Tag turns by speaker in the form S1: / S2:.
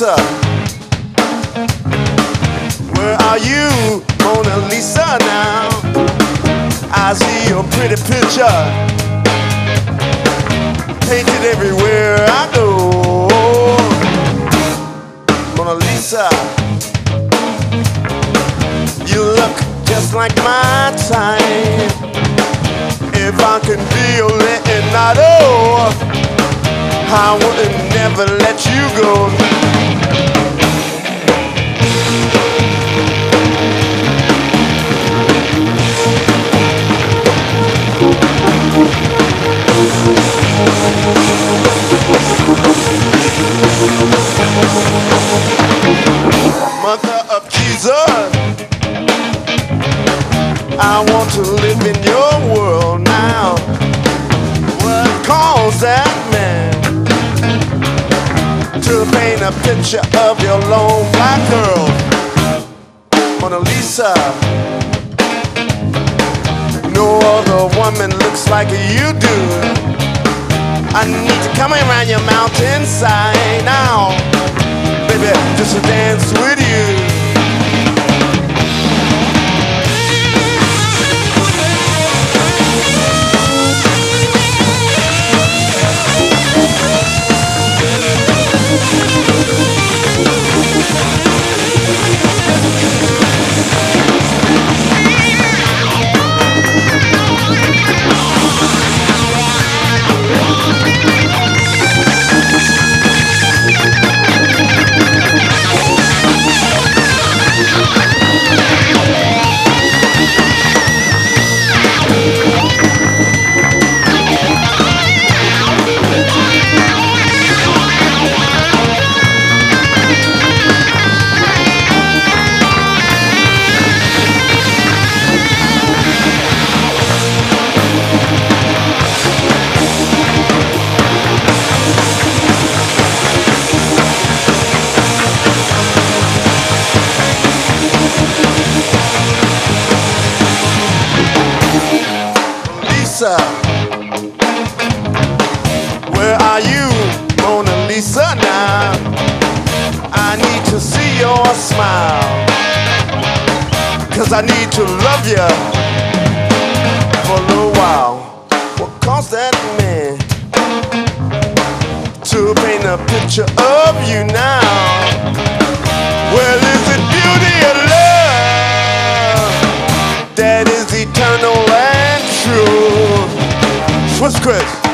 S1: Lisa? Where are you, Mona Lisa now? I see your pretty picture painted everywhere I go. Mona Lisa, you look just like my type. If I can be your Leonardo, I would never let you go. Mother of Jesus, I want to live in your world now. What caused that man to paint a picture of your long black girl, Mona Lisa? No other woman looks like you do. I need to come around your mountainside now, baby, just to dance with Lisa. Where are you, Mona Lisa now? I need to see your smile. Cause I need to love you for a little while. What caused that man to paint a picture of you now? Well, is it beauty or love that is eternal and true? Swiss Chris.